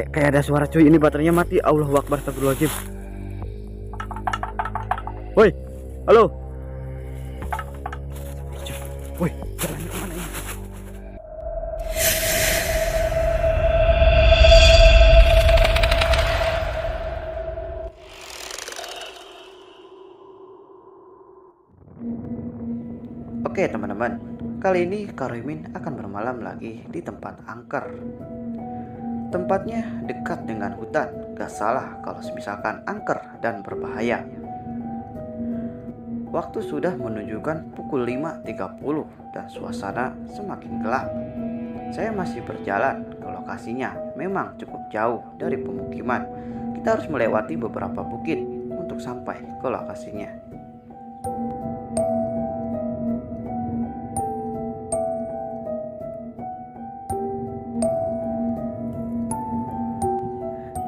kayak kayak ada suara cuy ini baterainya mati. Allah Akbar astagfirullahaladzim. Woi halo. Woi jalannya ke mana ini? Oke teman-teman, kali ini Karimin akan bermalam lagi di tempat angker. Tempatnya dekat dengan hutan, gak salah kalau misalkan angker dan berbahaya. Waktu sudah menunjukkan pukul 5.30 dan suasana semakin gelap. Saya masih berjalan ke lokasinya, memang cukup jauh dari pemukiman. Kita harus melewati beberapa bukit untuk sampai ke lokasinya.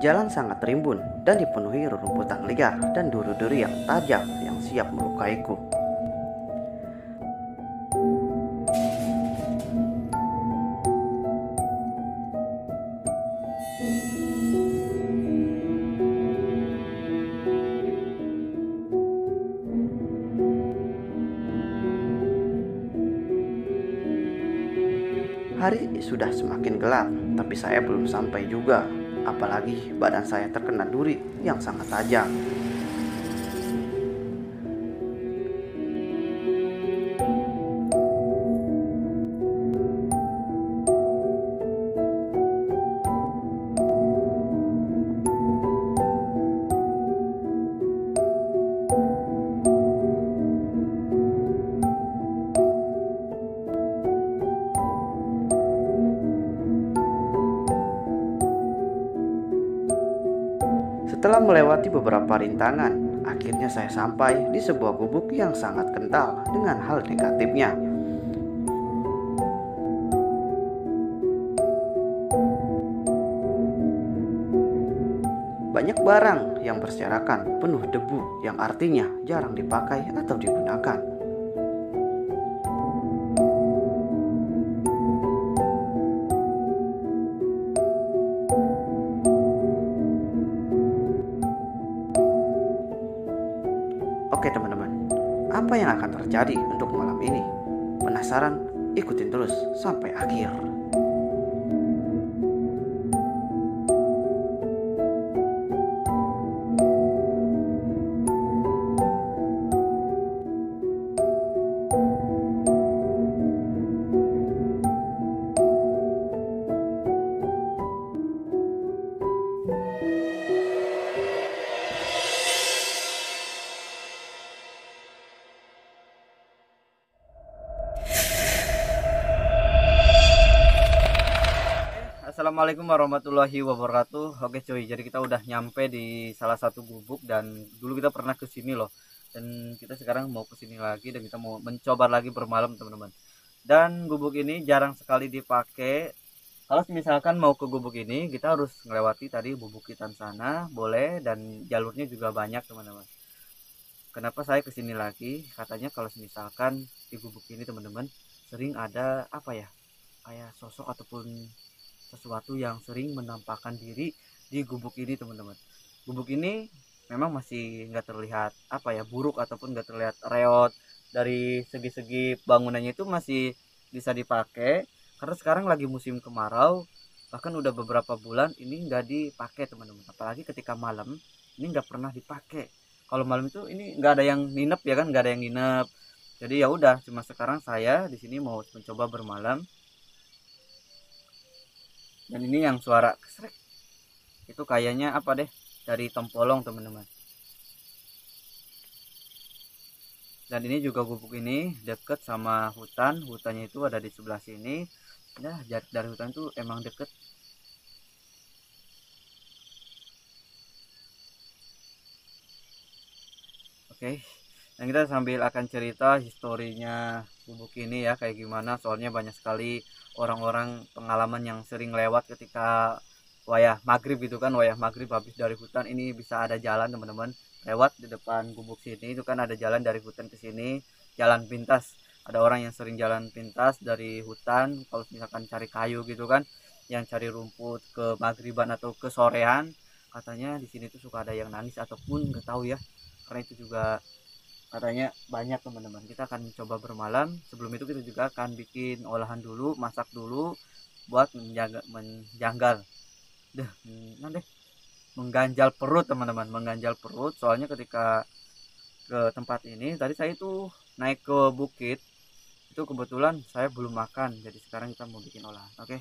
Jalan sangat rimbun dan dipenuhi rerumputan liar dan duri-duri yang tajam yang siap melukaiku. Hari sudah semakin gelap, tapi saya belum sampai juga apalagi badan saya terkena duri yang sangat tajam. Melewati beberapa rintangan, akhirnya saya sampai di sebuah gubuk yang sangat kental dengan hal negatifnya. Banyak barang yang berserakan penuh debu yang artinya jarang dipakai atau digunakan. Terjadi untuk malam ini? Penasaran? Ikutin terus sampai akhir. Assalamualaikum warahmatullahi wabarakatuh. Oke cuy, jadi kita udah nyampe di salah satu gubuk dan dulu kita pernah ke sini loh. Dan kita sekarang mau ke sini lagi dan kita mau mencoba lagi bermalam teman-teman. Dan gubuk ini jarang sekali dipakai. Kalau misalkan mau ke gubuk ini, kita harus melewati tadi bubukitan sana, boleh dan jalurnya juga banyak teman-teman. Kenapa saya ke sini lagi? Katanya kalau misalkan di gubuk ini teman-teman sering ada apa ya? Kayak sosok ataupun sesuatu yang sering menampakkan diri di gubuk ini teman-teman. Gubuk ini memang masih nggak terlihat apa ya buruk ataupun nggak terlihat reot. Dari segi-segi bangunannya itu masih bisa dipakai. Karena sekarang lagi musim kemarau bahkan udah beberapa bulan ini nggak dipakai teman-teman. Apalagi ketika malam ini nggak pernah dipakai. Kalau malam itu ini nggak ada yang nginep ya kan? Nggak ada yang nginep jadi ya udah cuma sekarang saya di sini mau mencoba bermalam dan ini yang suara kesrek. Itu kayaknya apa deh? Dari tempolong teman-teman. Dan ini juga gubuk ini deket sama hutan. Hutannya itu ada di sebelah sini. Ya jarak dari hutan itu emang deket. Oke. Dan kita sambil akan cerita historinya gubuk ini ya kayak gimana? Soalnya banyak sekali orang-orang pengalaman yang sering lewat ketika wayah maghrib gitu kan wayah maghrib habis dari hutan ini bisa ada jalan teman-teman. Lewat di depan gubuk sini itu kan ada jalan dari hutan ke sini jalan pintas. Ada orang yang sering jalan pintas dari hutan kalau misalkan cari kayu gitu kan yang cari rumput ke maghriban atau ke sorean katanya di sini tuh suka ada yang nangis ataupun nggak tahu ya karena itu juga katanya banyak teman-teman. Kita akan coba bermalam. Sebelum itu kita juga akan bikin olahan dulu masak dulu buat menjaga menjanggal. Deh nanti mengganjal perut teman-teman. Mengganjal perut. Soalnya ketika ke tempat ini tadi saya itu naik ke bukit. Itu kebetulan saya belum makan. Jadi sekarang kita mau bikin olahan oke? okay?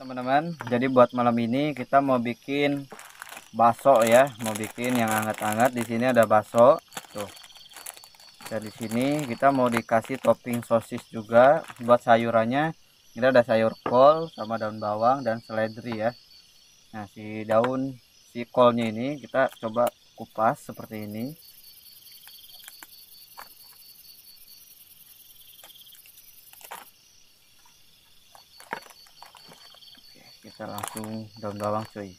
Teman-teman jadi buat malam ini kita mau bikin bakso ya. Mau bikin yang hangat-hangat. Di sini ada bakso. Tuh. Dan di sini kita mau dikasih topping sosis juga buat sayurannya. Kita ada sayur kol sama daun bawang dan seledri ya. Nah si daun si kolnya ini kita coba kupas seperti ini kita langsung daun bawang cuy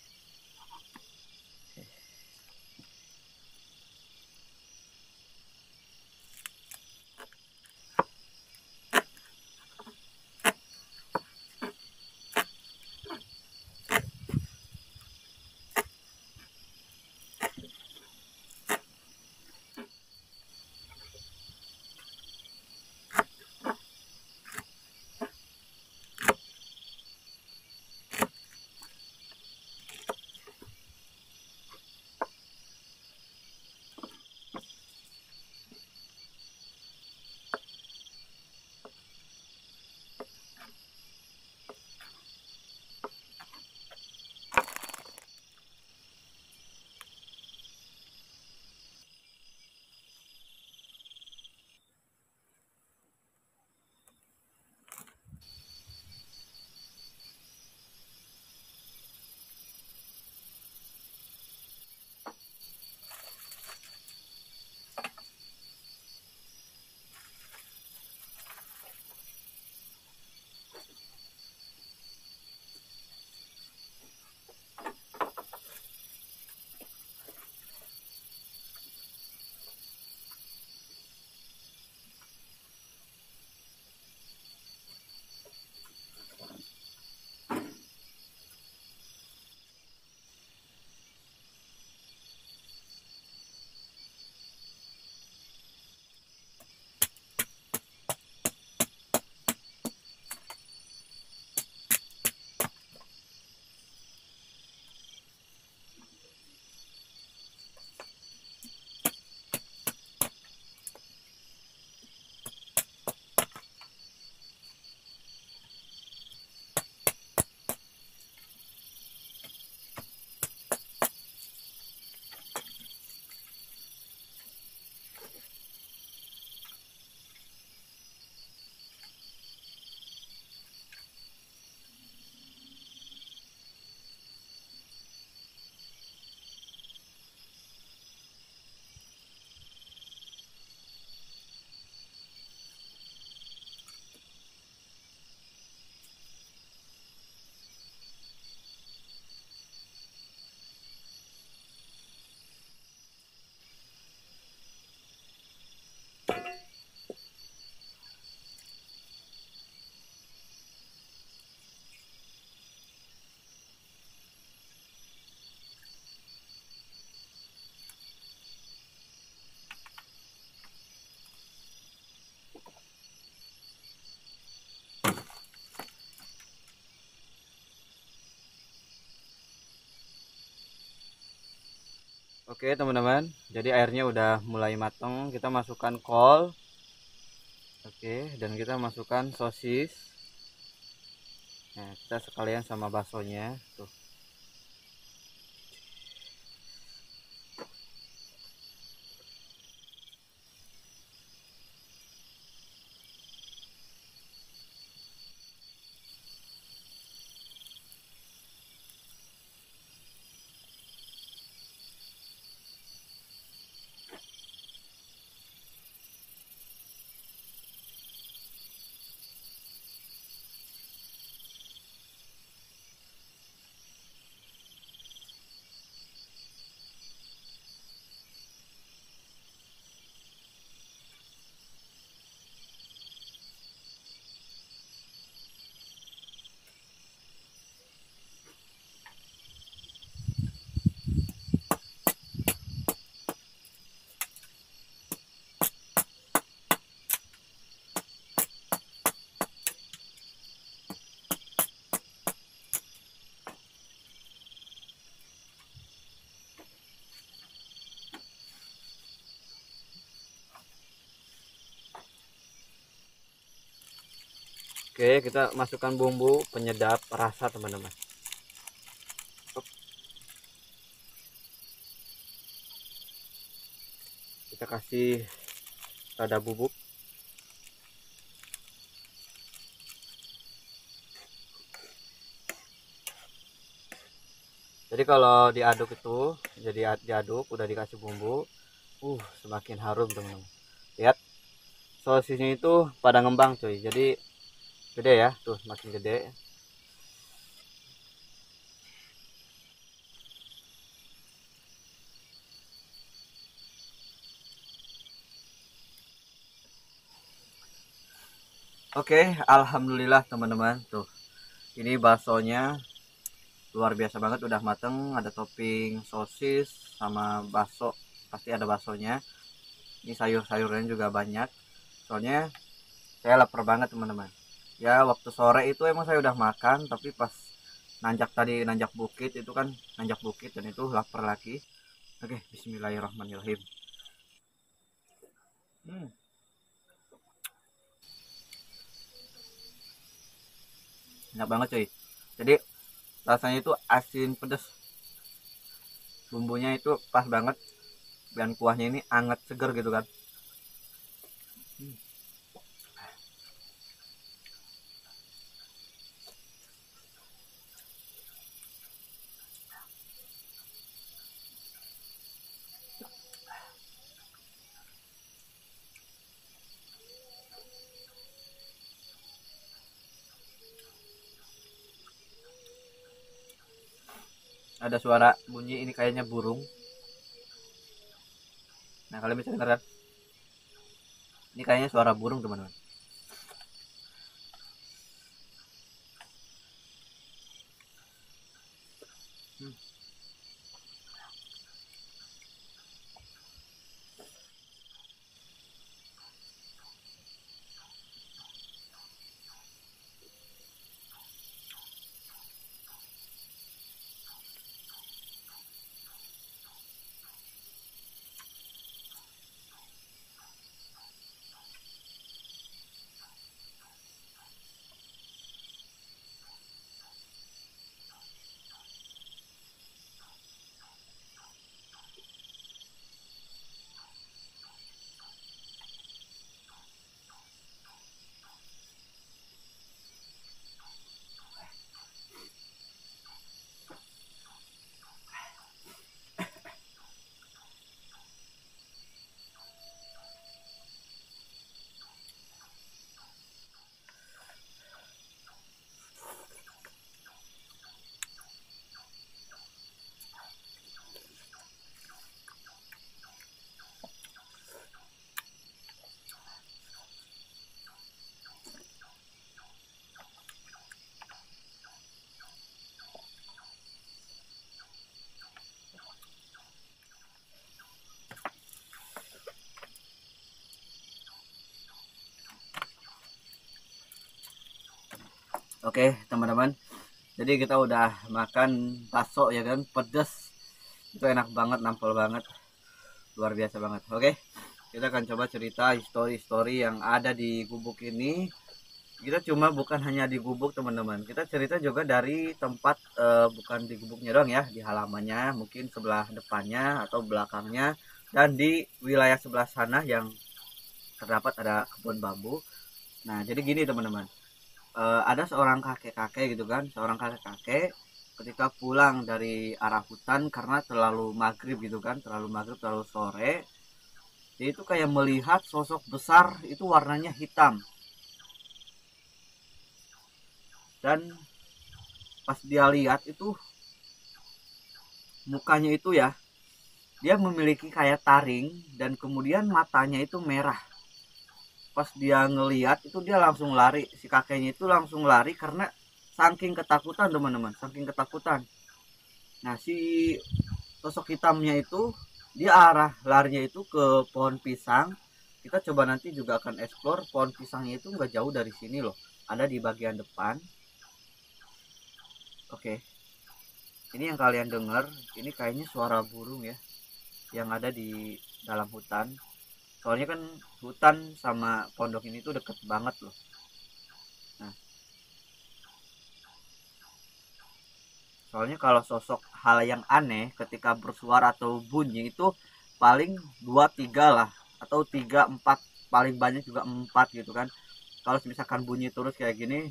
Oke teman-teman, jadi airnya udah mulai matang. Kita masukkan kol. Oke, dan kita masukkan sosis. Nah, kita sekalian sama baksonya. Tuh. Oke, kita masukkan bumbu penyedap rasa, teman-teman. Kita kasih lada bubuk. Jadi kalau diaduk itu, jadi diaduk udah dikasih bumbu, uh semakin harum teman-teman. Lihat sosisnya itu pada ngembang cuy. Jadi gede ya tuh makin gede Oke, alhamdulillah teman-teman. Tuh. Ini baksonya luar biasa banget udah mateng, ada topping sosis sama bakso. Pasti ada baksonya. Ini sayur-sayurnya juga banyak. Soalnya saya lapar banget teman-teman ya waktu sore itu emang saya udah makan tapi pas nanjak tadi nanjak bukit itu kan nanjak bukit dan itu lapar lagi. Oke Bismillahirrahmanirrahim. Hmm. enak banget cuy. Jadi rasanya itu asin pedas bumbunya itu pas banget dan kuahnya ini anget seger gitu kan ada suara bunyi ini kayaknya burung. Nah kalian bisa dengar kan ini kayaknya suara burung teman-teman Oke teman-teman. Jadi kita udah makan bakso ya kan? Pedas itu enak banget nampol banget. Luar biasa banget. Oke kita akan coba cerita histori-histori yang ada di gubuk ini. Kita cuma bukan hanya di gubuk teman-teman. Kita cerita juga dari tempat uh, bukan di gubuknya doang ya. Di halamannya mungkin sebelah depannya atau belakangnya. Dan di wilayah sebelah sana yang terdapat ada kebun bambu. Nah jadi gini teman-teman uh, ada seorang kakek-kakek gitu kan seorang kakek-kakek ketika pulang dari arah hutan karena terlalu maghrib gitu kan terlalu maghrib terlalu sore dia itu kayak melihat sosok besar itu warnanya hitam. Dan pas dia lihat itu mukanya itu ya dia memiliki kayak taring dan kemudian matanya itu merah pas dia ngeliat itu dia langsung lari. Si kakeknya itu langsung lari karena saking ketakutan teman-teman saking ketakutan. Nah si sosok hitamnya itu dia arah larinya itu ke pohon pisang. Kita coba nanti juga akan explore pohon pisangnya itu nggak jauh dari sini loh. Ada di bagian depan. Oke. Ini yang kalian dengar ini kayaknya suara burung ya yang ada di dalam hutan soalnya kan hutan sama pondok ini tuh deket banget loh. Soalnya kalau sosok hal yang aneh ketika bersuara atau bunyi itu paling dua tiga lah. Atau tiga empat. Paling banyak juga empat gitu kan. Kalau misalkan bunyi terus kayak gini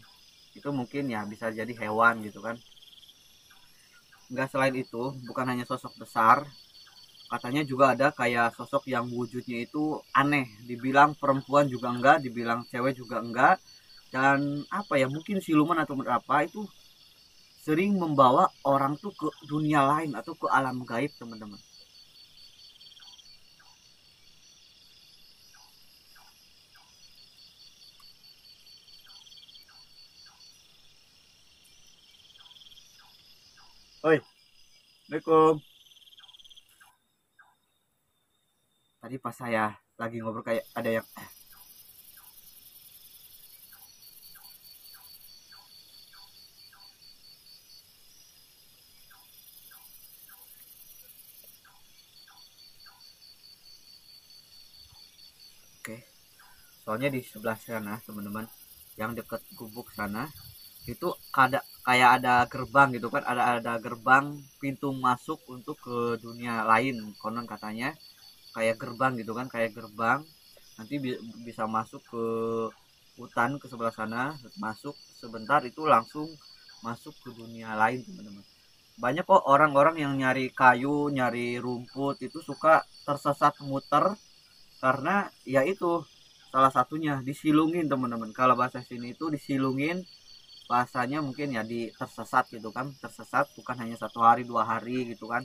itu mungkin ya bisa jadi hewan gitu kan. Enggak selain itu bukan hanya sosok besar katanya juga ada kayak sosok yang wujudnya itu aneh. Dibilang perempuan juga enggak dibilang cewek juga enggak. Dan apa ya mungkin siluman atau apa itu sering membawa orang tuh ke dunia lain atau ke alam gaib teman-teman. Oi, Assalamualaikum. Tadi pas saya lagi ngobrol kayak ada yang soalnya di sebelah sana teman-teman yang deket gubuk sana itu ada kayak ada gerbang gitu kan ada ada gerbang pintu masuk untuk ke dunia lain konon katanya kayak gerbang gitu kan kayak gerbang. Nanti bi bisa masuk ke hutan ke sebelah sana masuk sebentar itu langsung masuk ke dunia lain teman-teman. Banyak kok orang-orang yang nyari kayu nyari rumput itu suka tersesat muter karena ya itu salah satunya disilungin teman-teman. Kalau bahasa sini itu disilungin bahasanya mungkin ya di tersesat gitu kan. Tersesat bukan hanya satu hari dua hari gitu kan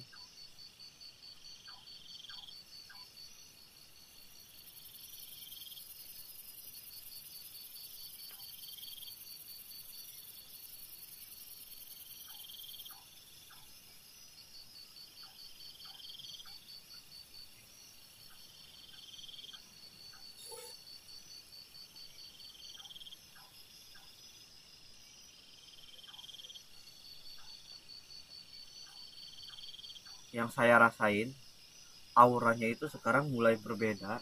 yang saya rasain auranya itu sekarang mulai berbeda.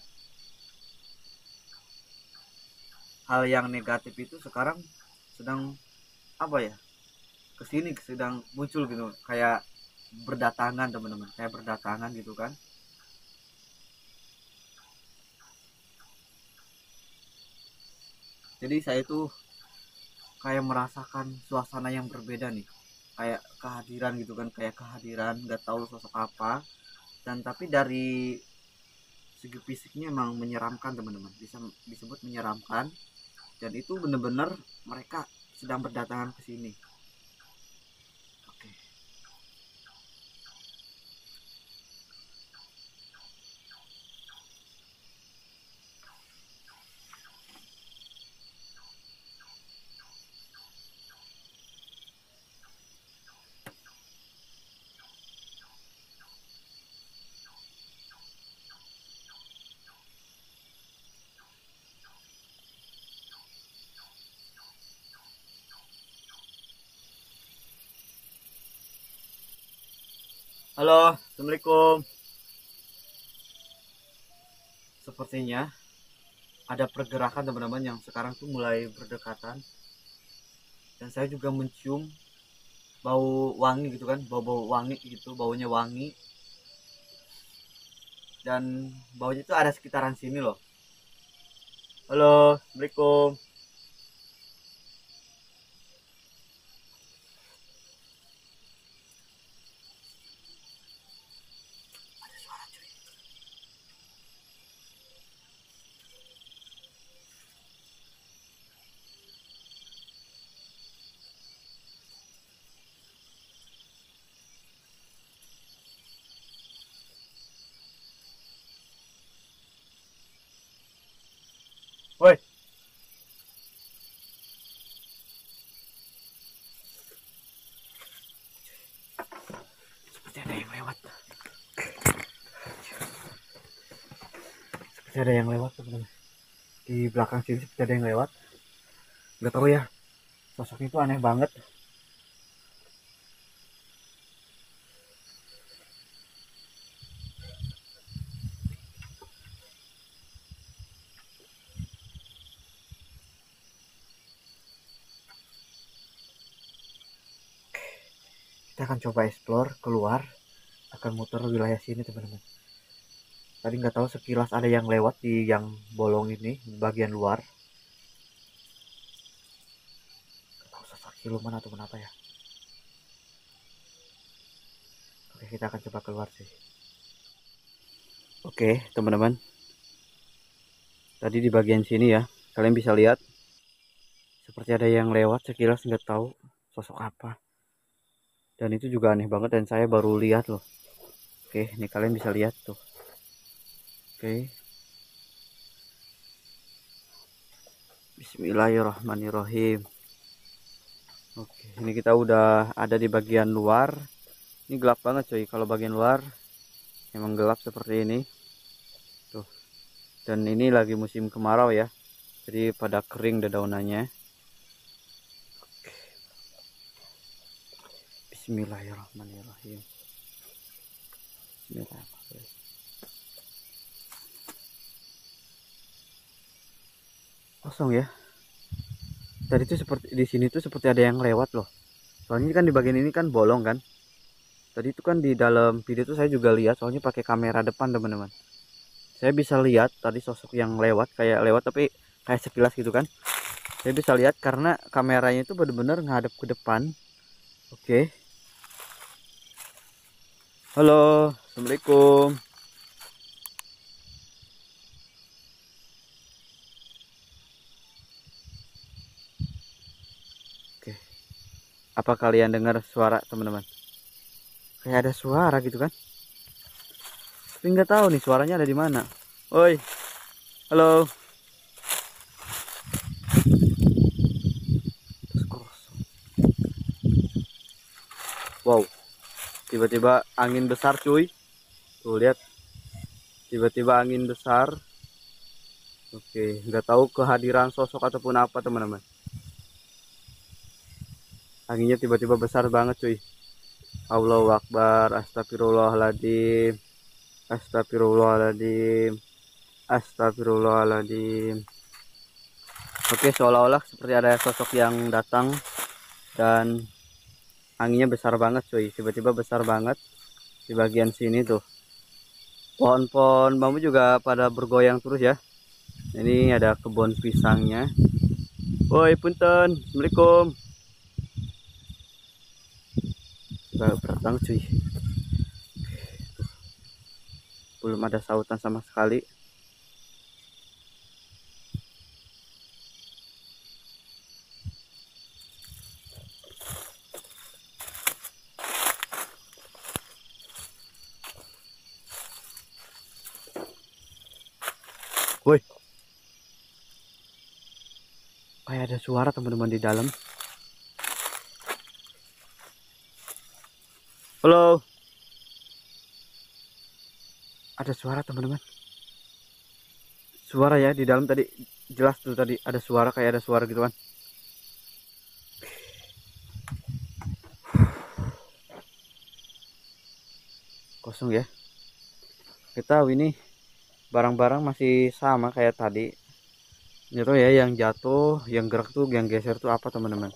Hal yang negatif itu sekarang sedang apa ya ke sini sedang muncul gitu. Kayak berdatangan teman-teman. Kayak berdatangan gitu kan. Jadi saya itu kayak merasakan suasana yang berbeda nih kayak kehadiran gitu kan kayak kehadiran nggak tahu sosok apa. Dan tapi dari segi fisiknya emang menyeramkan teman-teman. Bisa disebut menyeramkan. Dan itu benar-benar mereka sedang berdatangan ke sini Halo, Assalamualaikum. Sepertinya ada pergerakan teman-teman yang sekarang tuh mulai berdekatan. Dan saya juga mencium bau wangi gitu kan, bau-bau wangi gitu, baunya wangi. Dan baunya itu ada sekitaran sini loh. Halo, Assalamualaikum. Woi. Seperti ada yang lewat. Seperti ada yang lewat teman-teman. Di belakang sini seperti ada yang lewat. Gak tahu ya. Sosoknya itu aneh banget. kita akan coba explore keluar akan muter wilayah sini teman-teman tadi nggak tahu sekilas ada yang lewat di yang bolong ini bagian luar. Nggak tahu sosok siluman atau apa ya. Oke kita akan coba keluar sih. Oke teman-teman. Tadi di bagian sini ya kalian bisa lihat. Seperti ada yang lewat sekilas nggak tahu sosok apa. Dan itu juga aneh banget dan saya baru lihat loh. Oke ini kalian bisa lihat tuh oke. Bismillahirrahmanirrahim. Oke ini kita udah ada di bagian luar. Ini gelap banget coy. Kalau bagian luar emang gelap seperti ini. Tuh. Dan ini lagi musim kemarau ya. Jadi pada kering daunannya. Bismillahirrahmanirrahim. Bismillahirrahmanirrahim. Kosong ya. Tadi itu seperti di sini tuh seperti ada yang lewat loh. Soalnya kan di bagian ini kan bolong kan. Tadi itu kan di dalam video itu saya juga lihat soalnya pakai kamera depan teman-teman. Saya bisa lihat tadi sosok yang lewat kayak lewat tapi kayak sekilas gitu kan. Saya bisa lihat karena kameranya itu benar-benar ngadep ke depan. Oke. Halo, Assalamualaikum. Apa kalian dengar suara teman-teman? Kayak ada suara gitu kan? Tapi nggak tahu nih suaranya ada di mana. Oi. Halo. Wow tiba-tiba angin besar cuy tuh lihat tiba-tiba angin besar oke nggak tahu kehadiran sosok ataupun apa teman-teman anginnya tiba-tiba besar banget cuy. Allahu Akbar Astagfirullahaladzim Astagfirullahaladzim Astagfirullahaladzim Oke seolah-olah seperti ada sosok yang datang dan anginnya besar banget cuy. Tiba-tiba besar banget di bagian sini tuh. Pohon-pohon bambu juga pada bergoyang terus ya. Ini ada kebun pisangnya. Woi punten. Assalamualaikum berat banget cuy belum ada sautan sama sekali Woi. Kayak ada suara teman-teman di dalam. Halo. Ada suara teman-teman. Suara ya di dalam tadi jelas tuh tadi ada suara kayak ada suara gitu kan. kosong ya kita ini barang-barang masih sama kayak tadi itu ya yang jatuh yang gerak tuh yang geser tuh apa teman-teman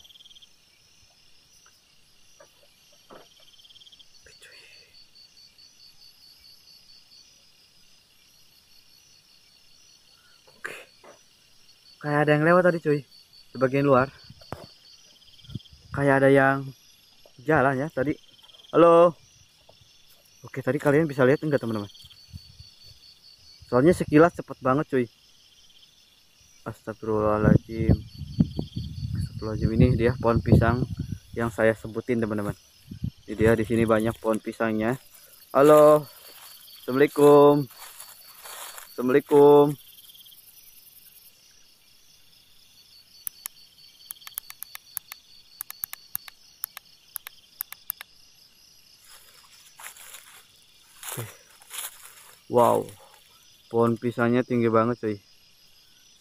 kayak ada yang lewat tadi cuy. Di bagian luar. Kayak ada yang jalan ya tadi. Halo. Oke tadi kalian bisa lihat enggak teman-teman? Soalnya sekilas cepet banget cuy. Astagfirullahaladzim. Astagfirullahaladzim ini dia pohon pisang yang saya sebutin teman-teman. Ini dia di sini banyak pohon pisangnya. Halo. Assalamualaikum. Assalamualaikum Wow, pohon pisangnya tinggi banget cuy.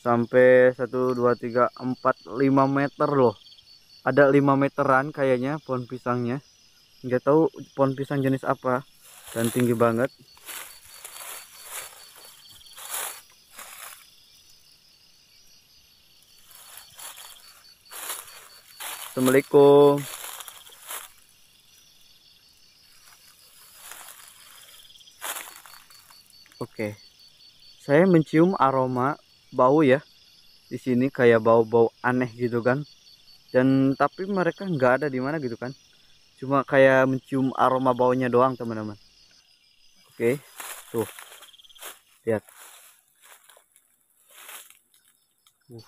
Sampai 1, 2, 3, 4, 5 meter loh. Ada 5 meteran kayaknya pohon pisangnya. Nggak tahu pohon pisang jenis apa. Dan tinggi banget. Assalamualaikum. Oke. Saya mencium aroma bau ya. Di sini kayak bau-bau aneh gitu kan. Dan tapi mereka nggak ada di mana gitu kan. Cuma kayak mencium aroma baunya doang teman-teman. Oke. Tuh. Lihat. Uh.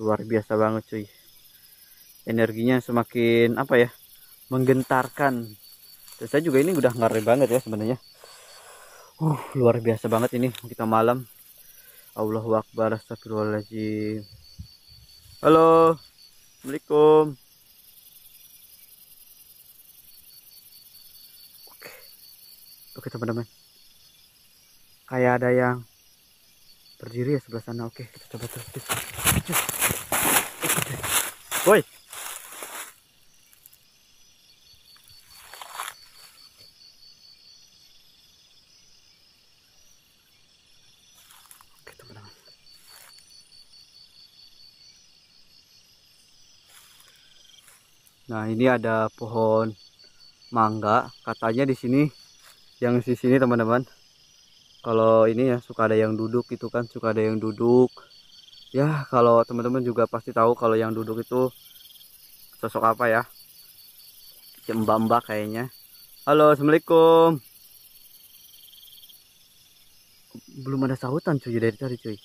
Luar biasa banget cuy. Energinya semakin apa ya? Menggentarkan. Dan saya juga ini udah ngeri banget ya sebenarnya. Uh, luar biasa banget ini kita malam. Allahu Akbar, astagfirullahaladzim. Halo. Assalamualaikum. Oke. Oke, teman-teman. Kayak ada yang berdiri ya sebelah sana. Oke, kita coba terus. Woi. Nah, ini ada pohon mangga. Katanya di sini yang di sini teman-teman. Kalau ini ya suka ada yang duduk itu kan, suka ada yang duduk. Ya, kalau teman-teman juga pasti tahu kalau yang duduk itu sosok apa ya? Mbak-mbak kayaknya. Halo, Assalamualaikum. Belum ada sahutan cuy dari tadi cuy.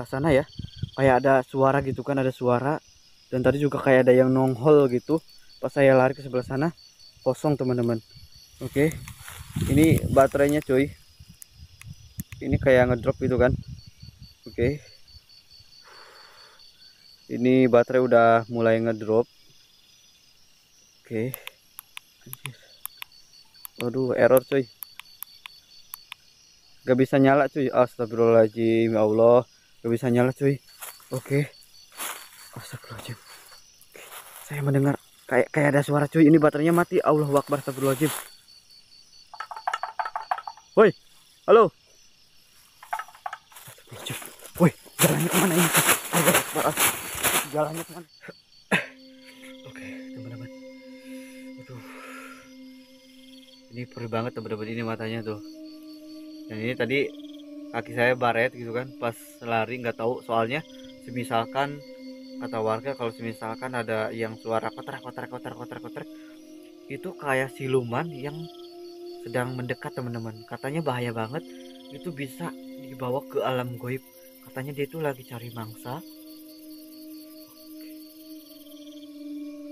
Sebelah sana ya. Kayak ada suara gitu kan ada suara. Dan tadi juga kayak ada yang nongol gitu. Pas saya lari ke sebelah sana kosong teman-teman. Oke. Ini baterainya cuy. Ini kayak ngedrop gitu kan. Oke. Ini baterai udah mulai ngedrop. Oke. Waduh error cuy. Gak bisa nyala cuy. Astagfirullahaladzim ya Allah Gak bisa nyala cuy. Oke. Astagfirullahaladzim. Oke. Saya mendengar kayak kayak ada suara cuy. Ini baterainya mati. Allah Akbar astagfirullahaladzim. Woi. Halo. Woi, jalannya ke mana ini? Allah Akbar. Jalannya ke mana? Oke, teman-teman. Aduh. Ini perih banget teman-teman ini matanya tuh. Dan ini tadi kaki saya baret gitu kan pas lari nggak tahu. Soalnya semisalkan kata warga kalau semisalkan ada yang suara kotor kotor kotor kotor kotor itu kayak siluman yang sedang mendekat teman-teman. Katanya bahaya banget. Itu bisa dibawa ke alam goib. Katanya dia itu lagi cari mangsa.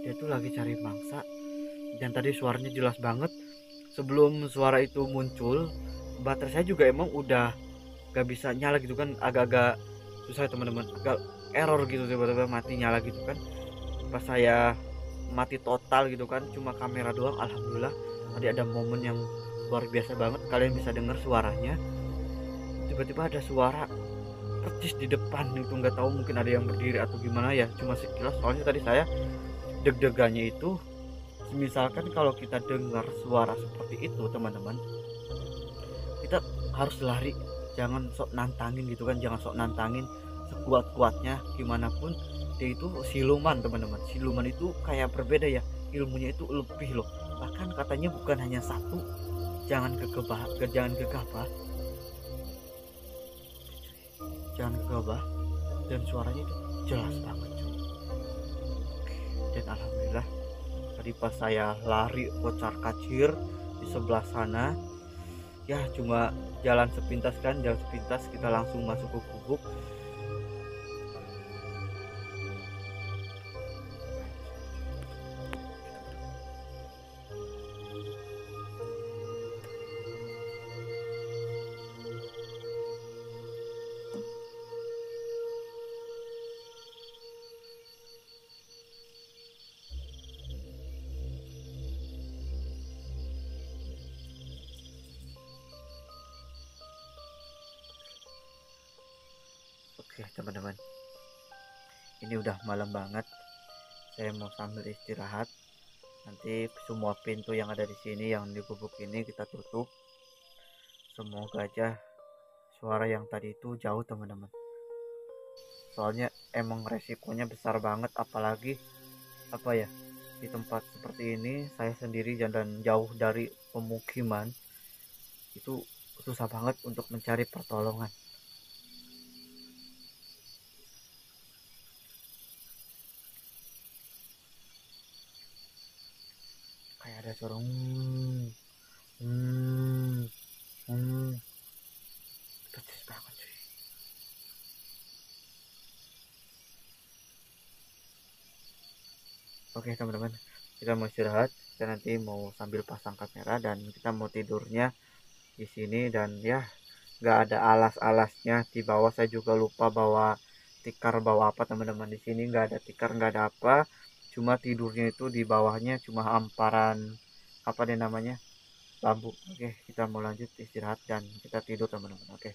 Dia tuh lagi cari mangsa. Dan tadi suaranya jelas banget. Sebelum suara itu muncul baterai saya juga emang udah gak bisa nyala gitu kan agak-agak susah ya teman-teman. Agak error gitu tiba-tiba mati nyala gitu kan. Pas saya mati total gitu kan cuma kamera doang alhamdulillah. Tadi ada momen yang luar biasa banget kalian bisa dengar suaranya. Tiba-tiba ada suara percis di depan itu nggak tahu mungkin ada yang berdiri atau gimana ya cuma sekilas. Soalnya tadi saya deg-degannya itu misalkan kalau kita dengar suara seperti itu teman-teman kita harus lari jangan sok nantangin gitu kan jangan sok nantangin sekuat-kuatnya gimana pun. Dia itu siluman teman-teman. Siluman itu kayak berbeda ya. Ilmunya itu lebih loh. Bahkan katanya bukan hanya satu. Jangan gegabah jangan gegabah jangan gegabah dan suaranya itu jelas banget cuy. Dan alhamdulillah tadi pas saya lari kocar kacir di sebelah sana ya cuma jalan sepintas kan jalan sepintas kita langsung masuk ke gubuk Oke teman-teman. Ini udah malam banget. Saya mau sambil istirahat. Nanti semua pintu yang ada di sini Yang di gubuk ini kita tutup. Semoga aja Suara yang tadi itu jauh teman-teman. Soalnya emang resikonya besar banget Apalagi Apa ya Di tempat seperti ini Saya sendiri dan jauh dari pemukiman Itu susah banget untuk mencari pertolongan kayak ada suara hmm, hmm, hmm. percis banget cuy oke teman-teman. Kita mau istirahat. Kita nanti mau sambil pasang kamera dan kita mau tidurnya di sini. Dan ya nggak ada alas-alasnya. Di bawah saya juga lupa bawa tikar bawa apa teman-teman. Di sini nggak ada tikar nggak ada apa. Cuma tidurnya itu di bawahnya cuma hamparan apa deh namanya? Bambu oke kita mau lanjut istirahat dan kita tidur teman-teman. Oke